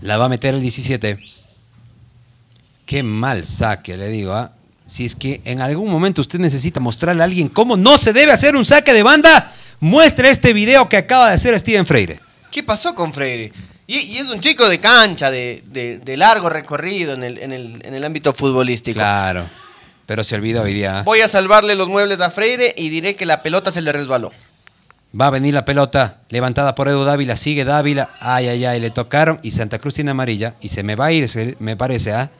La va a meter el 17. Qué mal saque, le digo. ¿ah? Si es que en algún momento usted necesita mostrarle a alguien cómo no se debe hacer un saque de banda, muestre este video que acaba de hacer Steven Freire. ¿Qué pasó con Freire? Y, y es un chico de cancha, de, de- de largo recorrido en el, en el- en el ámbito futbolístico. Claro. Pero se olvidó hoy día. ¿ah? Voy a salvarle los muebles a Freire y diré que la pelota se le resbaló. Va a venir la pelota levantada por Edu Dávila, sigue Dávila, ay, ay, ay, le tocaron y Santa Cruz tiene amarilla y se me va a ir, me parece, ¿ah?